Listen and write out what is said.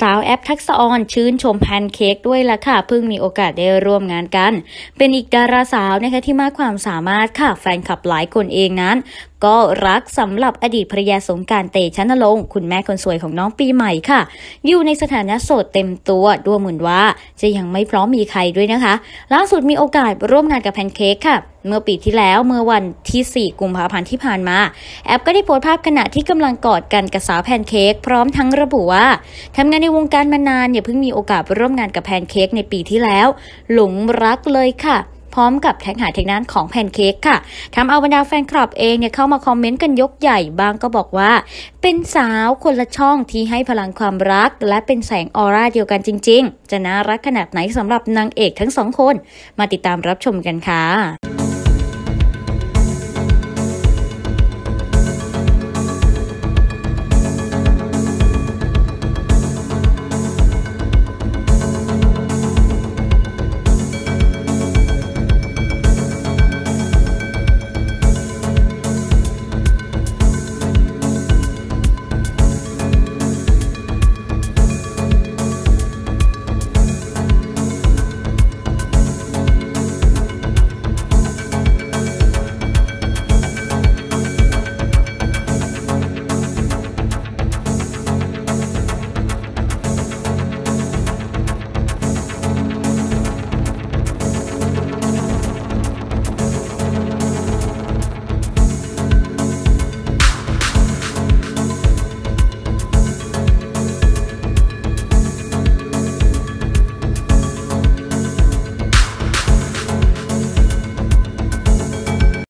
สาวแอฟทักษอรชื่นชมแพนเค้กด้วยละค่ะเพิ่งมีโอกาสได้ร่วมงานกัน เป็นอีกดาราสาวนะคะที่มากความสามารถค่ะแฟนคลับหลายคนเองนั้นก็รักสำหรับอดีตภรยาสงกรานต์ เตชะณรงค์คุณแม่คนสวยของน้องปีใหม่ค่ะ อยู่ในสถานะโสดเต็มตัวดูเหมือนว่าจะยังไม่พร้อมมีใครด้วยนะคะ ล่าสุดมีโอกาสร่วมงานกับแพนเค้กค่ะเมื่อปีที่แล้วเมื่อวันที่ 4 กุมภาพันธ์ที่ผ่านมา แอฟก็ได้โพสต์ภาพขณะที่กำลังกอดกันกับสาวแพนเค้กพร้อมทั้งระบุว่าทำงานในวงการมานานอย่าเพิ่งมีโอกาสร่วมงานกับแพนเค้กในปีที่แล้ว หลงรักเลยค่ะ พร้อมกับ tag หา account ของแพนเค้กค่ะทำเอาบรรดาแฟนคลับเองเนี่ยเข้ามา comment กันยกใหญ่บ้างก็บอกว่า เป็นสาวคนละช่องที่ให้พลังความรัก และเป็นแสงออร่าเดียวกันจริง ๆ จะน่ารักขนาดไหนสำหรับนางเอกทั้งสองคน มาติดตามรับชมกันค่ะ